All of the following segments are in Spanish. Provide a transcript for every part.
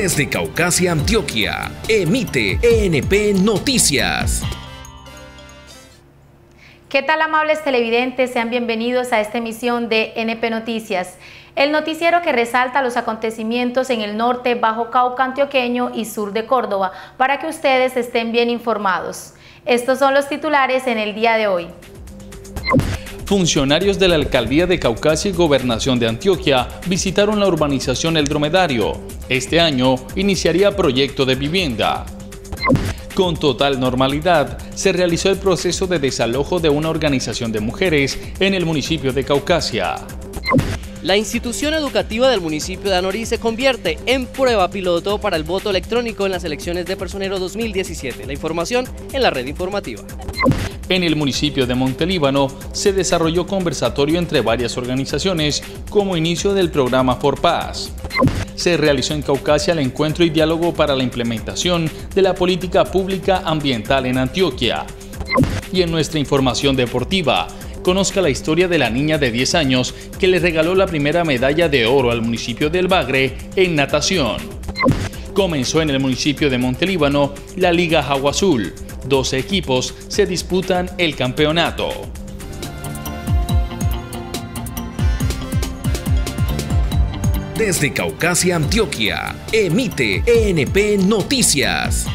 Desde Caucasia, Antioquia, emite ENP Noticias. ¿Qué tal amables televidentes? Sean bienvenidos a esta emisión de NP Noticias, el noticiero que resalta los acontecimientos en el norte, Bajo Cauca antioqueño y sur de Córdoba, para que ustedes estén bien informados. Estos son los titulares en el día de hoy. Funcionarios de la Alcaldía de Caucasia y Gobernación de Antioquia visitaron la urbanización El Dromedario. Este año iniciaría proyecto de vivienda. Con total normalidad, se realizó el proceso de desalojo de una organización de mujeres en el municipio de Caucasia. La institución educativa del municipio de Anorí se convierte en prueba piloto para el voto electrónico en las elecciones de Personero 2017. La información en la red informativa. En el municipio de Montelíbano se desarrolló conversatorio entre varias organizaciones como inicio del programa Por Paz se realizó en Caucasia el encuentro y diálogo para la implementación de la política pública ambiental en Antioquia. Y en nuestra información deportiva, conozca la historia de la niña de 10 años que le regaló la primera medalla de oro al municipio del Bagre en natación. Comenzó en el municipio de Montelíbano la Liga Agua Azul. 12 equipos se disputan el campeonato. Desde Caucasia, Antioquia, emite ENP Noticias.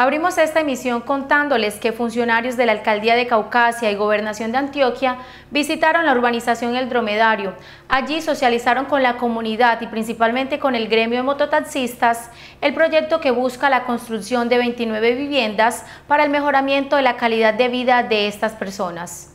Abrimos esta emisión contándoles que funcionarios de la Alcaldía de Caucasia y Gobernación de Antioquia visitaron la urbanización El Dromedario. Allí socializaron con la comunidad y principalmente con el gremio de mototaxistas el proyecto que busca la construcción de 29 viviendas para el mejoramiento de la calidad de vida de estas personas.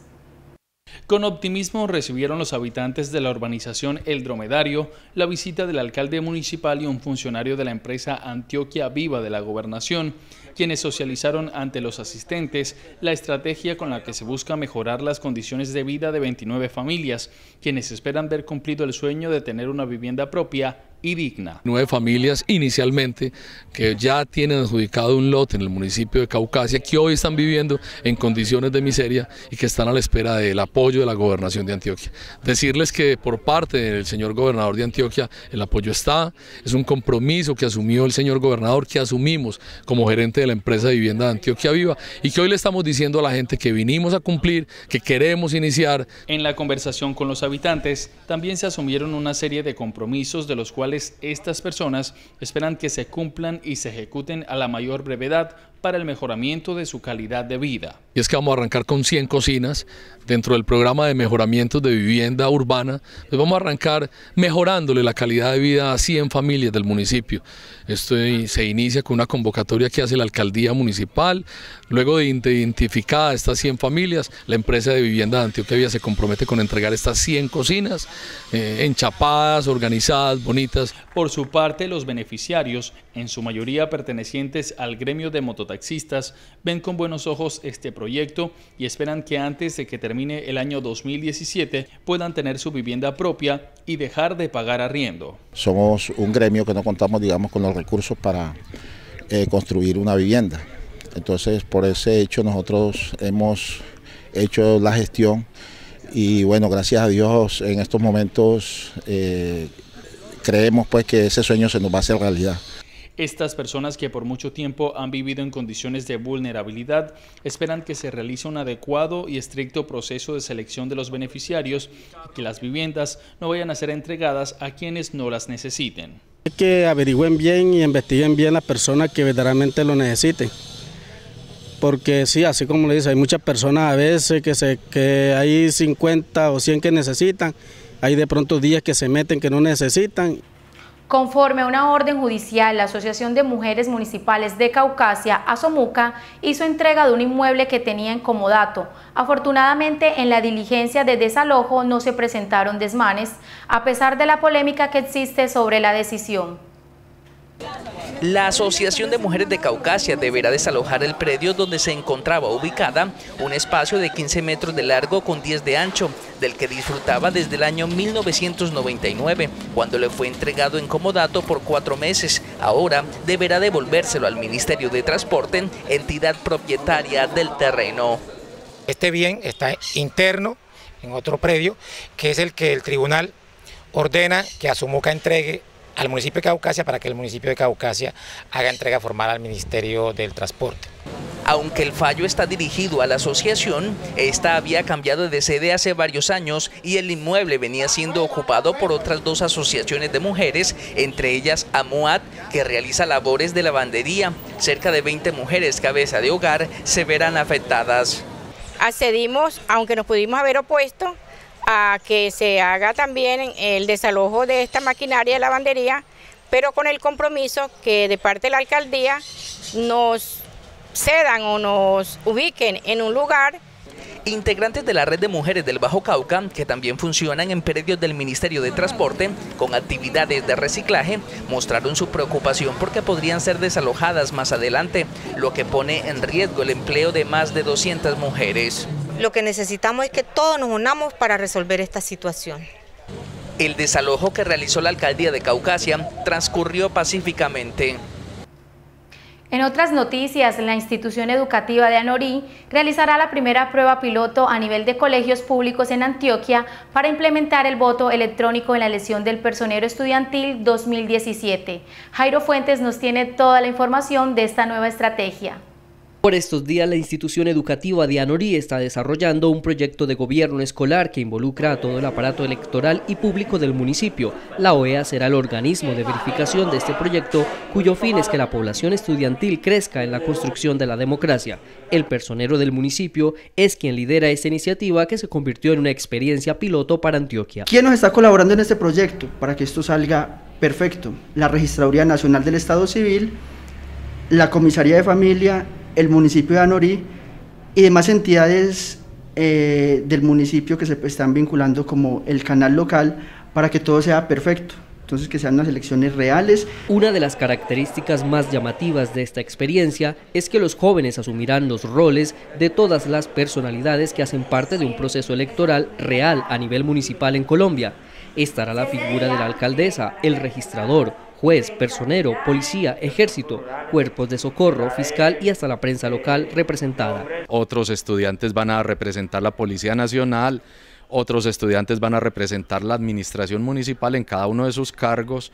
Con optimismo recibieron los habitantes de la urbanización El Dromedario la visita del alcalde municipal y un funcionario de la empresa Antioquia Viva de la Gobernación, quienes socializaron ante los asistentes la estrategia con la que se busca mejorar las condiciones de vida de 29 familias, quienes esperan ver cumplido el sueño de tener una vivienda propia y digna. Nueve familias inicialmente que ya tienen adjudicado un lote en el municipio de Caucasia que hoy están viviendo en condiciones de miseria y que están a la espera del apoyo de la gobernación de Antioquia. Decirles que por parte del señor gobernador de Antioquia el apoyo está, es un compromiso que asumió el señor gobernador, que asumimos como gerente de la empresa de vivienda de Antioquia Viva y que hoy le estamos diciendo a la gente que vinimos a cumplir, que queremos iniciar. En la conversación con los habitantes también se asumieron una serie de compromisos de los cuales estas personas esperan que se cumplan y se ejecuten a la mayor brevedad para el mejoramiento de su calidad de vida. Y es que vamos a arrancar con 100 cocinas dentro del programa de mejoramiento de vivienda urbana. Pues vamos a arrancar mejorándole la calidad de vida a 100 familias del municipio. Esto se inicia con una convocatoria que hace la alcaldía municipal. Luego de identificar estas 100 familias, la empresa de vivienda de Antioquia se compromete con entregar estas 100 cocinas eh, enchapadas, organizadas, bonitas. Por su parte, los beneficiarios, en su mayoría pertenecientes al gremio de mototaxistas, taxistas ven con buenos ojos este proyecto y esperan que antes de que termine el año 2017 puedan tener su vivienda propia y dejar de pagar arriendo. Somos un gremio que no contamos, digamos, con los recursos para eh, construir una vivienda. Entonces, por ese hecho nosotros hemos hecho la gestión y bueno, gracias a Dios en estos momentos eh, creemos pues que ese sueño se nos va a hacer realidad. Estas personas que por mucho tiempo han vivido en condiciones de vulnerabilidad esperan que se realice un adecuado y estricto proceso de selección de los beneficiarios y que las viviendas no vayan a ser entregadas a quienes no las necesiten. Que averigüen bien y investiguen bien las personas que verdaderamente lo necesiten. Porque sí, así como le dice, hay muchas personas a veces que, se, que hay 50 o 100 que necesitan, hay de pronto días que se meten que no necesitan Conforme a una orden judicial, la Asociación de Mujeres Municipales de Caucasia, Asomuca, hizo entrega de un inmueble que tenía en comodato. Afortunadamente, en la diligencia de desalojo no se presentaron desmanes, a pesar de la polémica que existe sobre la decisión. La Asociación de Mujeres de Caucasia deberá desalojar el predio donde se encontraba ubicada un espacio de 15 metros de largo con 10 de ancho, del que disfrutaba desde el año 1999, cuando le fue entregado en comodato por cuatro meses. Ahora deberá devolvérselo al Ministerio de Transporte, entidad propietaria del terreno. Este bien está interno en otro predio, que es el que el tribunal ordena que Azumuca entregue al municipio de Caucasia para que el municipio de Caucasia haga entrega formal al Ministerio del Transporte. Aunque el fallo está dirigido a la asociación, esta había cambiado de sede hace varios años y el inmueble venía siendo ocupado por otras dos asociaciones de mujeres, entre ellas AMUAT, que realiza labores de lavandería. Cerca de 20 mujeres cabeza de hogar se verán afectadas. Accedimos, aunque nos pudimos haber opuesto, a que se haga también el desalojo de esta maquinaria de lavandería, pero con el compromiso que de parte de la alcaldía nos cedan o nos ubiquen en un lugar Integrantes de la red de mujeres del Bajo Cauca, que también funcionan en predios del Ministerio de Transporte con actividades de reciclaje, mostraron su preocupación porque podrían ser desalojadas más adelante, lo que pone en riesgo el empleo de más de 200 mujeres. Lo que necesitamos es que todos nos unamos para resolver esta situación. El desalojo que realizó la alcaldía de Caucasia transcurrió pacíficamente. En otras noticias, la institución educativa de Anorí realizará la primera prueba piloto a nivel de colegios públicos en Antioquia para implementar el voto electrónico en la elección del personero estudiantil 2017. Jairo Fuentes nos tiene toda la información de esta nueva estrategia. Por estos días, la institución educativa de Anorí está desarrollando un proyecto de gobierno escolar que involucra a todo el aparato electoral y público del municipio. La OEA será el organismo de verificación de este proyecto, cuyo fin es que la población estudiantil crezca en la construcción de la democracia. El personero del municipio es quien lidera esta iniciativa que se convirtió en una experiencia piloto para Antioquia. ¿Quién nos está colaborando en este proyecto para que esto salga perfecto? La Registraduría Nacional del Estado Civil, la Comisaría de Familia el municipio de Anorí y demás entidades eh, del municipio que se están vinculando como el canal local para que todo sea perfecto. Entonces que sean unas elecciones reales. Una de las características más llamativas de esta experiencia es que los jóvenes asumirán los roles de todas las personalidades que hacen parte de un proceso electoral real a nivel municipal en Colombia. Estará la figura de la alcaldesa, el registrador, juez, personero, policía, ejército, cuerpos de socorro, fiscal y hasta la prensa local representada. Otros estudiantes van a representar la Policía Nacional, otros estudiantes van a representar la administración municipal en cada uno de sus cargos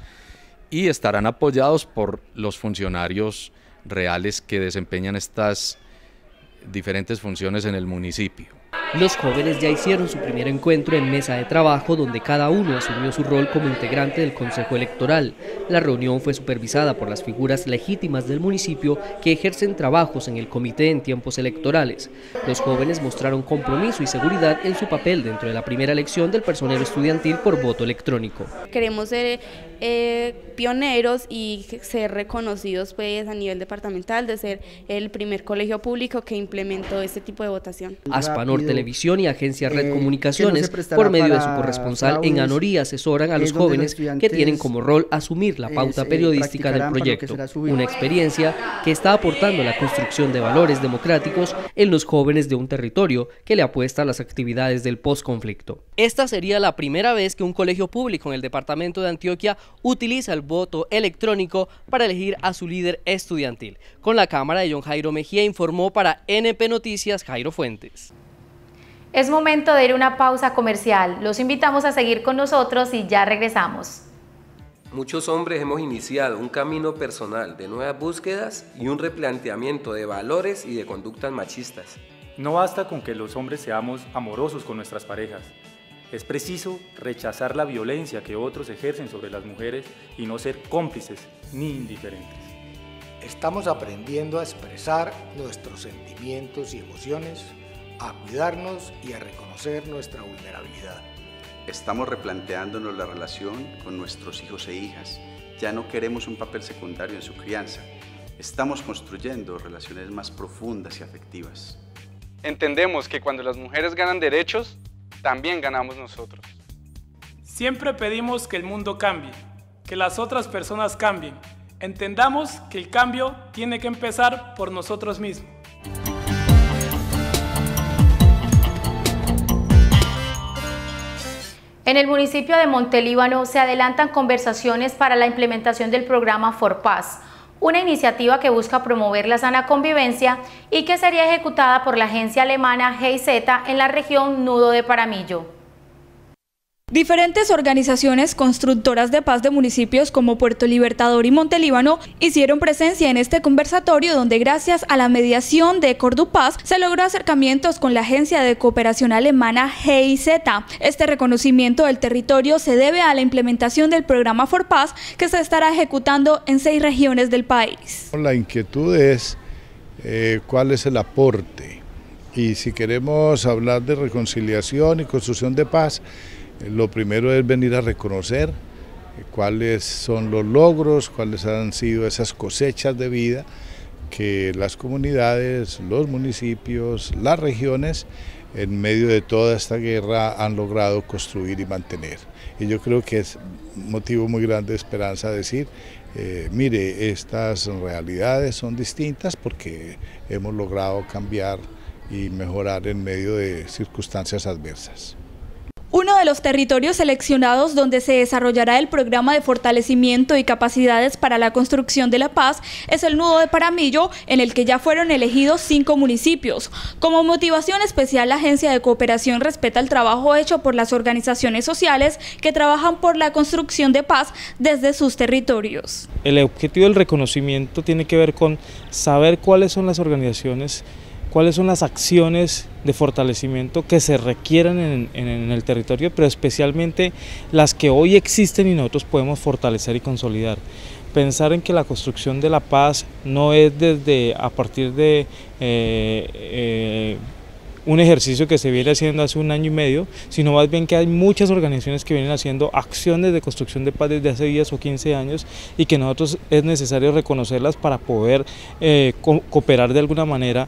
y estarán apoyados por los funcionarios reales que desempeñan estas diferentes funciones en el municipio. Los jóvenes ya hicieron su primer encuentro en mesa de trabajo donde cada uno asumió su rol como integrante del Consejo Electoral. La reunión fue supervisada por las figuras legítimas del municipio que ejercen trabajos en el comité en tiempos electorales. Los jóvenes mostraron compromiso y seguridad en su papel dentro de la primera elección del personero estudiantil por voto electrónico. Queremos ser eh, pioneros y ser reconocidos pues, a nivel departamental de ser el primer colegio público que implementó este tipo de votación. Aspanor Televisión y Agencia Red eh, Comunicaciones, por medio de su corresponsal en Anorí, asesoran a los jóvenes que tienen como rol asumir la pauta periodística del proyecto, una experiencia que está aportando la construcción de valores democráticos en los jóvenes de un territorio que le apuesta a las actividades del postconflicto. Esta sería la primera vez que un colegio público en el departamento de Antioquia utiliza el voto electrónico para elegir a su líder estudiantil. Con la cámara de John Jairo Mejía informó para NP Noticias Jairo Fuentes. Es momento de ir a una pausa comercial. Los invitamos a seguir con nosotros y ya regresamos. Muchos hombres hemos iniciado un camino personal de nuevas búsquedas y un replanteamiento de valores y de conductas machistas. No basta con que los hombres seamos amorosos con nuestras parejas. Es preciso rechazar la violencia que otros ejercen sobre las mujeres y no ser cómplices ni indiferentes. Estamos aprendiendo a expresar nuestros sentimientos y emociones, a cuidarnos y a reconocer nuestra vulnerabilidad. Estamos replanteándonos la relación con nuestros hijos e hijas. Ya no queremos un papel secundario en su crianza. Estamos construyendo relaciones más profundas y afectivas. Entendemos que cuando las mujeres ganan derechos, también ganamos nosotros. Siempre pedimos que el mundo cambie, que las otras personas cambien. Entendamos que el cambio tiene que empezar por nosotros mismos. En el municipio de Montelíbano se adelantan conversaciones para la implementación del programa For Paz, una iniciativa que busca promover la sana convivencia y que sería ejecutada por la agencia alemana GIZ en la región Nudo de Paramillo. Diferentes organizaciones constructoras de paz de municipios como Puerto Libertador y Montelíbano hicieron presencia en este conversatorio donde gracias a la mediación de Cordupaz se logró acercamientos con la agencia de cooperación alemana GIZ. Este reconocimiento del territorio se debe a la implementación del programa For Paz que se estará ejecutando en seis regiones del país. La inquietud es eh, cuál es el aporte y si queremos hablar de reconciliación y construcción de paz, lo primero es venir a reconocer cuáles son los logros, cuáles han sido esas cosechas de vida que las comunidades, los municipios, las regiones, en medio de toda esta guerra han logrado construir y mantener. Y yo creo que es motivo muy grande de esperanza decir, eh, mire, estas realidades son distintas porque hemos logrado cambiar y mejorar en medio de circunstancias adversas. Uno de los territorios seleccionados donde se desarrollará el programa de fortalecimiento y capacidades para la construcción de la paz es el nudo de Paramillo, en el que ya fueron elegidos cinco municipios. Como motivación especial, la Agencia de Cooperación respeta el trabajo hecho por las organizaciones sociales que trabajan por la construcción de paz desde sus territorios. El objetivo del reconocimiento tiene que ver con saber cuáles son las organizaciones cuáles son las acciones de fortalecimiento que se requieran en, el territorio, pero especialmente las que hoy existen y nosotros podemos fortalecer y consolidar. Pensar en que la construcción de la paz no es desde a partir de eh, eh, un ejercicio que se viene haciendo hace un año y medio, sino más bien que hay muchas organizaciones que vienen haciendo acciones de construcción de paz desde hace 10 o 15 años y que nosotros es necesario reconocerlas para poder eh, cooperar de alguna manera.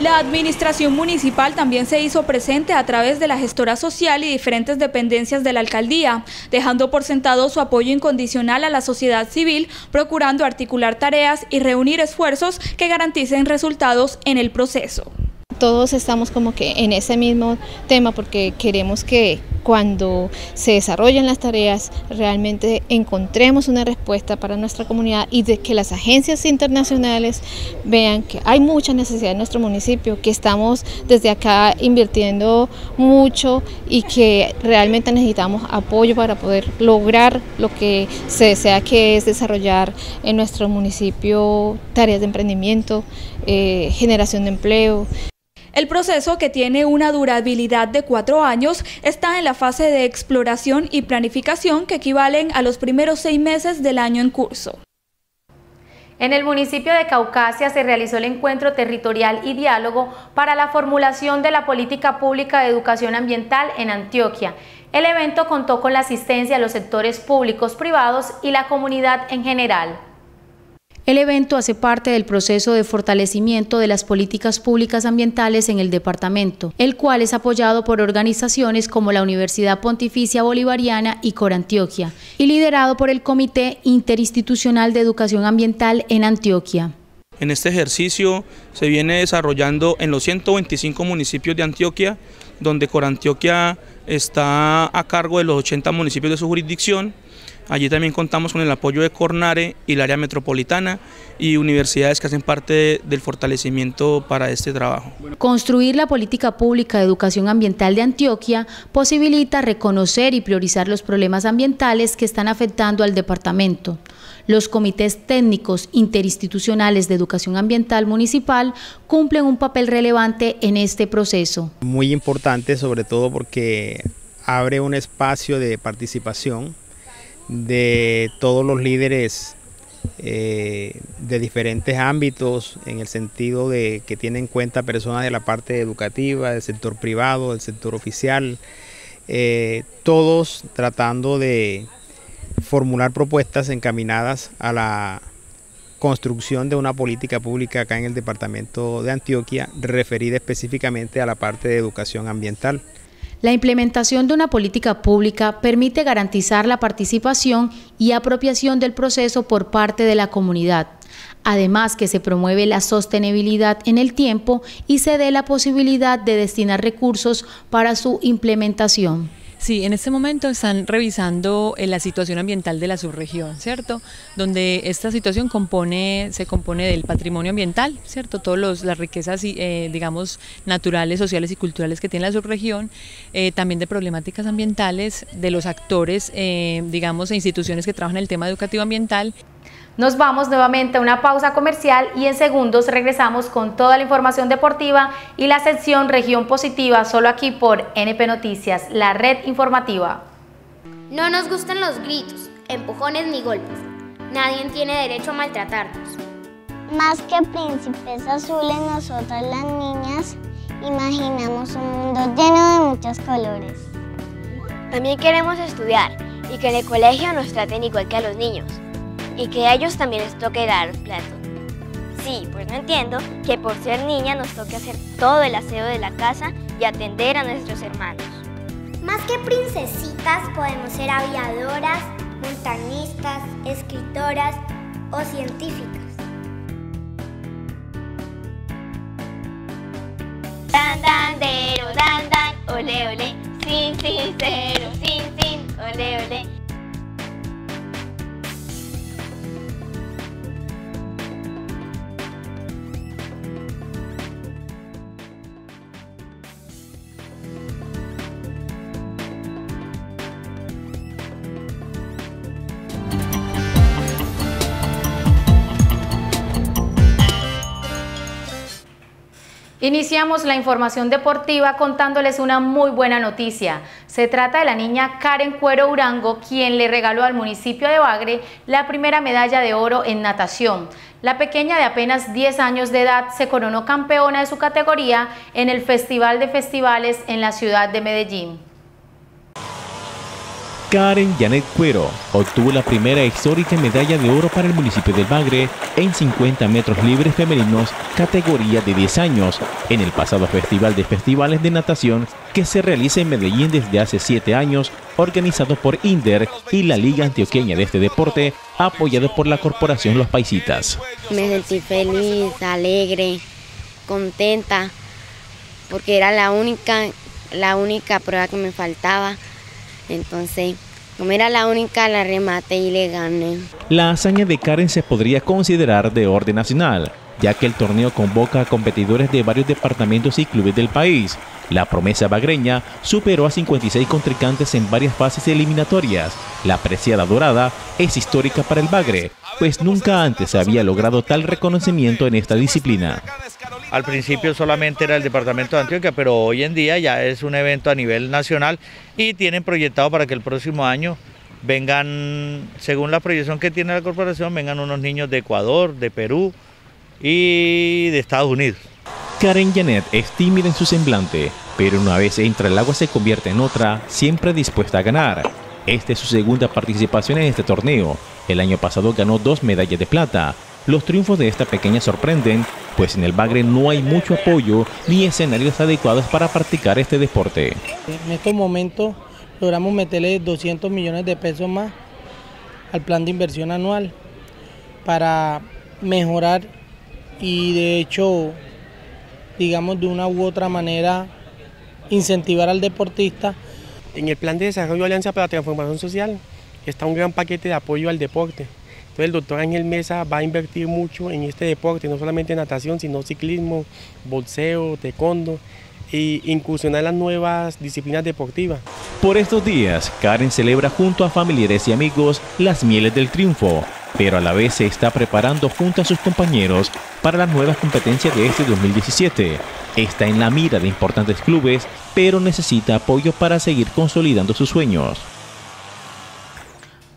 La administración municipal también se hizo presente a través de la gestora social y diferentes dependencias de la alcaldía, dejando por sentado su apoyo incondicional a la sociedad civil, procurando articular tareas y reunir esfuerzos que garanticen resultados en el proceso todos estamos como que en ese mismo tema porque queremos que cuando se desarrollen las tareas realmente encontremos una respuesta para nuestra comunidad y de que las agencias internacionales vean que hay mucha necesidad en nuestro municipio, que estamos desde acá invirtiendo mucho y que realmente necesitamos apoyo para poder lograr lo que se desea que es desarrollar en nuestro municipio tareas de emprendimiento, eh, generación de empleo. El proceso, que tiene una durabilidad de cuatro años, está en la fase de exploración y planificación que equivalen a los primeros seis meses del año en curso. En el municipio de Caucasia se realizó el encuentro territorial y diálogo para la formulación de la política pública de educación ambiental en Antioquia. El evento contó con la asistencia de los sectores públicos, privados y la comunidad en general. El evento hace parte del proceso de fortalecimiento de las políticas públicas ambientales en el departamento, el cual es apoyado por organizaciones como la Universidad Pontificia Bolivariana y Corantioquia, y liderado por el Comité Interinstitucional de Educación Ambiental en Antioquia. En este ejercicio se viene desarrollando en los 125 municipios de Antioquia, donde Corantioquia está a cargo de los 80 municipios de su jurisdicción, Allí también contamos con el apoyo de Cornare y el área metropolitana y universidades que hacen parte del fortalecimiento para este trabajo. Construir la política pública de educación ambiental de Antioquia posibilita reconocer y priorizar los problemas ambientales que están afectando al departamento. Los comités técnicos interinstitucionales de educación ambiental municipal cumplen un papel relevante en este proceso. Muy importante sobre todo porque abre un espacio de participación de todos los líderes eh, de diferentes ámbitos en el sentido de que tienen en cuenta personas de la parte educativa, del sector privado, del sector oficial, eh, todos tratando de formular propuestas encaminadas a la construcción de una política pública acá en el departamento de Antioquia referida específicamente a la parte de educación ambiental. La implementación de una política pública permite garantizar la participación y apropiación del proceso por parte de la comunidad. Además que se promueve la sostenibilidad en el tiempo y se dé la posibilidad de destinar recursos para su implementación. Sí, en este momento están revisando eh, la situación ambiental de la subregión, ¿cierto? Donde esta situación se compone del patrimonio ambiental, ¿cierto? Todas las riquezas, eh, digamos, naturales, sociales y culturales que tiene la subregión, eh, también de problemáticas ambientales, de los actores, digamos, e instituciones que trabajan el tema educativo ambiental. Nos vamos nuevamente a una pausa comercial y en segundos regresamos con toda la información deportiva y la sección Región Positiva, solo aquí por NP Noticias, la red informativa. No nos gustan los gritos, empujones ni golpes. Nadie tiene derecho a maltratarnos. Más que príncipes azules, nosotras las niñas imaginamos un mundo lleno de muchos colores. También queremos estudiar y que en el colegio nos traten igual que a los niños y que a ellos también les toque dar plato. Sí, pues no entiendo que por ser niña nos toque hacer todo el aseo de la casa y atender a nuestros hermanos. Más que princesitas podemos ser aviadoras, montañistas, escritoras o científicas. Dan, dan, dero, dan, dan, ole, ole, sin, sin, sin, ole, ole. Iniciamos la información deportiva contándoles una muy buena noticia. Se trata de la niña Karen Cuero Urango, quien le regaló al municipio de Bagre la primera medalla de oro en natación. La pequeña de apenas 10 años de edad se coronó campeona de su categoría en el Festival de Festivales en la ciudad de Medellín. Karen Janet Cuero obtuvo la primera histórica medalla de oro para el municipio del Bagre en 50 metros libres femeninos categoría de 10 años en el pasado Festival de Festivales de Natación que se realiza en Medellín desde hace 7 años, organizado por INDER y la Liga Antioqueña de este deporte, apoyado por la Corporación Los Paisitas. Me sentí feliz, alegre, contenta, porque era la única, la única prueba que me faltaba entonces, como era la única, la remate y le gané. La hazaña de Karen se podría considerar de orden nacional, ya que el torneo convoca a competidores de varios departamentos y clubes del país. La promesa bagreña superó a 56 contrincantes en varias fases eliminatorias. La preciada dorada es histórica para el Bagre, pues nunca antes se había logrado tal reconocimiento en esta disciplina. Al principio solamente era el departamento de Antioquia, pero hoy en día ya es un evento a nivel nacional y tienen proyectado para que el próximo año vengan, según la proyección que tiene la corporación, vengan unos niños de Ecuador, de Perú y de Estados Unidos. Karen Janet es tímida en su semblante, pero una vez entra el agua se convierte en otra, siempre dispuesta a ganar. Esta es su segunda participación en este torneo. El año pasado ganó dos medallas de plata, los triunfos de esta pequeña sorprenden, pues en el Bagre no hay mucho apoyo ni escenarios adecuados para practicar este deporte. En estos momentos logramos meterle 200 millones de pesos más al plan de inversión anual para mejorar y de hecho, digamos de una u otra manera, incentivar al deportista. En el plan de desarrollo de Alianza para la Transformación Social está un gran paquete de apoyo al deporte entonces el doctor Ángel Mesa va a invertir mucho en este deporte, no solamente natación, sino ciclismo, boxeo, taekwondo e incursionar en las nuevas disciplinas deportivas. Por estos días, Karen celebra junto a familiares y amigos las mieles del triunfo, pero a la vez se está preparando junto a sus compañeros para las nuevas competencias de este 2017. Está en la mira de importantes clubes, pero necesita apoyo para seguir consolidando sus sueños.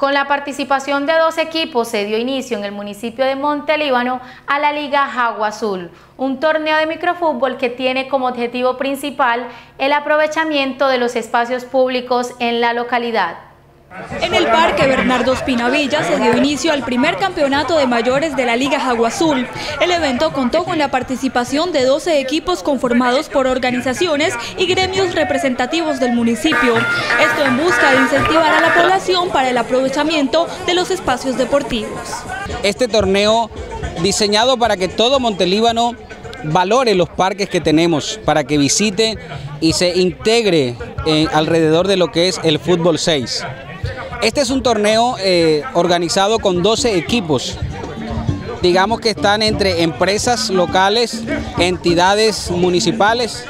Con la participación de dos equipos se dio inicio en el municipio de Montelíbano a la Liga Jagua Azul, un torneo de microfútbol que tiene como objetivo principal el aprovechamiento de los espacios públicos en la localidad. En el Parque Bernardo Espinavilla se dio inicio al primer campeonato de mayores de la Liga Jagua Azul. El evento contó con la participación de 12 equipos conformados por organizaciones y gremios representativos del municipio. Esto en busca de incentivar a la población para el aprovechamiento de los espacios deportivos. Este torneo diseñado para que todo Montelíbano valore los parques que tenemos, para que visite y se integre eh, alrededor de lo que es el fútbol 6. Este es un torneo eh, organizado con 12 equipos digamos que están entre empresas locales, entidades municipales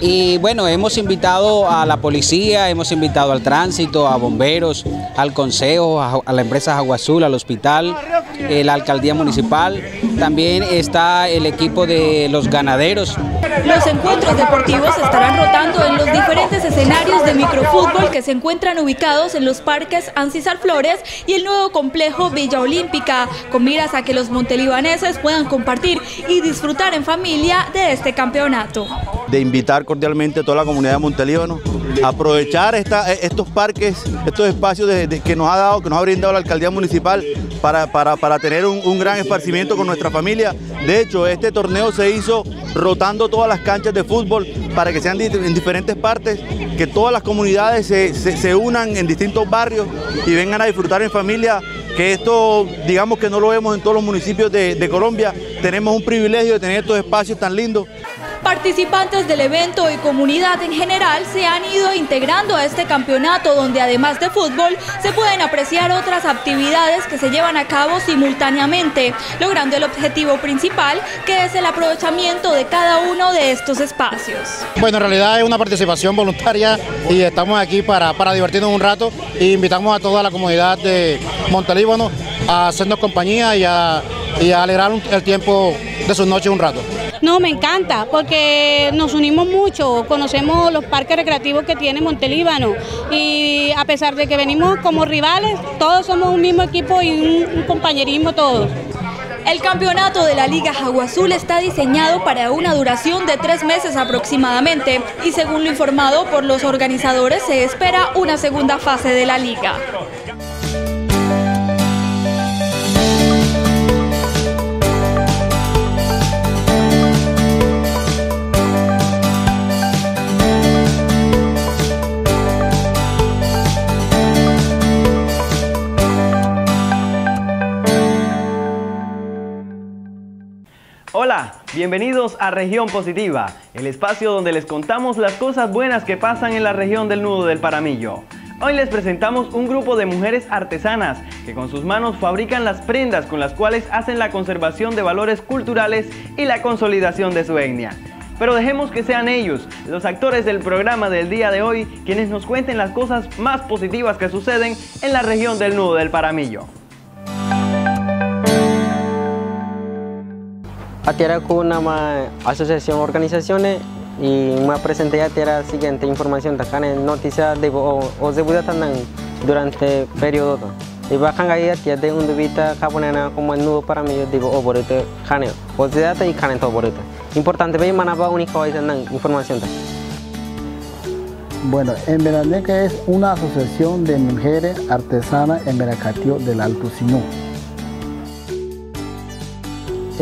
y bueno, hemos invitado a la policía, hemos invitado al tránsito, a bomberos, al consejo, a, la empresa Agua Azul, al hospital, eh, la alcaldía municipal. También está el equipo de los ganaderos. Los encuentros deportivos estarán rotando en los diferentes escenarios de microfútbol que se encuentran ubicados en los parques Ancisar Flores y el nuevo complejo Villa Olímpica, con miras a que los montelibaneses puedan compartir y disfrutar en familia de este campeonato. De invitar cordialmente a toda la comunidad de Montelíbano, aprovechar estos parques, estos espacios que nos ha dado, que nos ha brindado la alcaldía municipal para, para, tener un, gran esparcimiento con nuestra familia. De hecho, este torneo se hizo rotando todas las canchas de fútbol para que sean en diferentes partes, que todas las comunidades se, unan en distintos barrios y vengan a disfrutar en familia que esto, digamos que no lo vemos en todos los municipios de Colombia, tenemos un privilegio de tener estos espacios tan lindos Participantes del evento y comunidad en general se han ido integrando a este campeonato donde además de fútbol se pueden apreciar otras actividades que se llevan a cabo simultáneamente, logrando el objetivo principal que es el aprovechamiento de cada uno de estos espacios. Bueno, en realidad es una participación voluntaria y estamos aquí para, para divertirnos un rato e invitamos a toda la comunidad de Montelíbano a hacernos compañía y a, y a alegrar el tiempo de sus noches un rato. No, me encanta porque nos unimos mucho, conocemos los parques recreativos que tiene Montelíbano y a pesar de que venimos como rivales, todos somos un mismo equipo y un, compañerismo todos. El campeonato de la Liga Azul está diseñado para una duración de tres meses aproximadamente y según lo informado por los organizadores se espera una segunda fase de la liga. Bienvenidos a Región Positiva, el espacio donde les contamos las cosas buenas que pasan en la región del Nudo del Paramillo. Hoy les presentamos un grupo de mujeres artesanas que con sus manos fabrican las prendas con las cuales hacen la conservación de valores culturales y la consolidación de su etnia. Pero dejemos que sean ellos, los actores del programa del día de hoy, quienes nos cuenten las cosas más positivas que suceden en la región del Nudo del Paramillo. Con una asociación organizaciones y me presenté a la siguiente información de noticia de o, se durante periodo. Y bajan ahí a de un debita japonesa como el nudo para mí yo digo oh borete jane o se data y jane todo borete importante ve manaba único ahí información bueno, en Veraneca es una asociación de mujeres artesanas en Veracatio del Alto Sinú.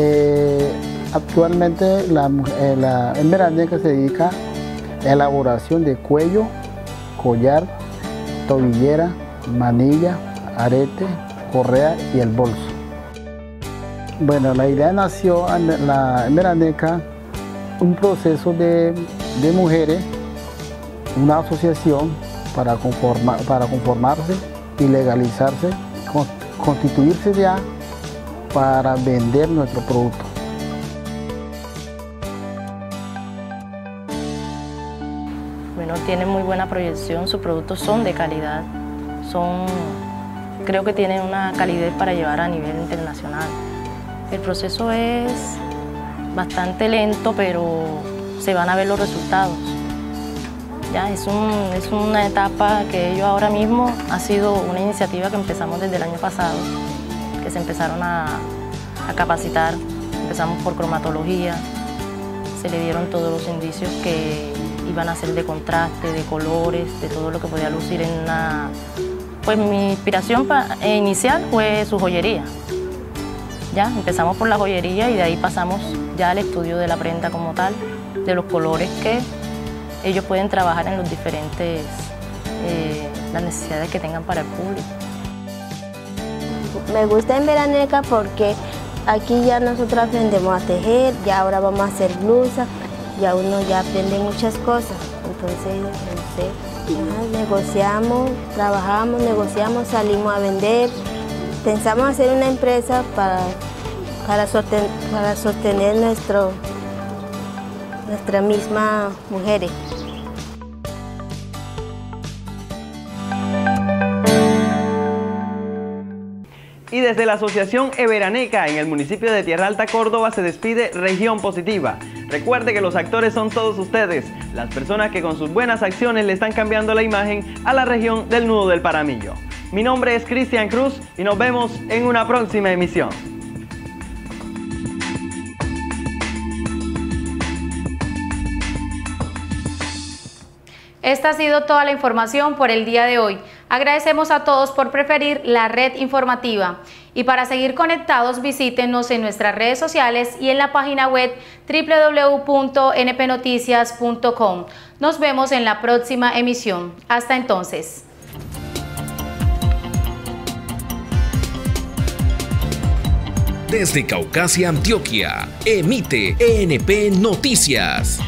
Eh, actualmente la, eh, se dedica a la elaboración de cuello, collar, tobillera, manilla, arete, correa y el bolso. Bueno, la idea nació en la Meraneca, un proceso de, mujeres, una asociación para, para conformarse y legalizarse, constituirse ya para vender nuestro producto. Bueno, tiene muy buena proyección, sus productos son de calidad, son, creo que tienen una calidad para llevar a nivel internacional. El proceso es bastante lento, pero se van a ver los resultados. Ya, es, es una etapa que ellos ahora mismo ha sido una iniciativa que empezamos desde el año pasado se empezaron a, capacitar. Empezamos por cromatología, se le dieron todos los indicios que iban a ser de contraste, de colores, de todo lo que podía lucir en una... Pues mi inspiración eh, inicial fue su joyería. Ya, empezamos por la joyería y de ahí pasamos ya al estudio de la prenda como tal, de los colores que ellos pueden trabajar en los diferentes, eh, las necesidades que tengan para el público. Me gusta en Veraneca porque aquí ya nosotros aprendemos a tejer, ya ahora vamos a hacer blusas, ya uno ya aprende muchas cosas. Entonces, negociamos, trabajamos, negociamos, salimos a vender. Pensamos hacer una empresa para, para, para sostener nuestro, nuestras mismas mujeres. Y desde la Asociación Everaneca en el municipio de Tierra Alta, Córdoba, se despide Región Positiva. Recuerde que los actores son todos ustedes, las personas que con sus buenas acciones le están cambiando la imagen a la región del nudo del Paramillo. Mi nombre es Cristian Cruz y nos vemos en una próxima emisión. Esta ha sido toda la información por el día de hoy. Agradecemos a todos por preferir la red informativa. Y para seguir conectados, visítenos en nuestras redes sociales y en la página web www.npnoticias.com. Nos vemos en la próxima emisión. Hasta entonces. Desde Caucasia, Antioquia, emite ENP Noticias.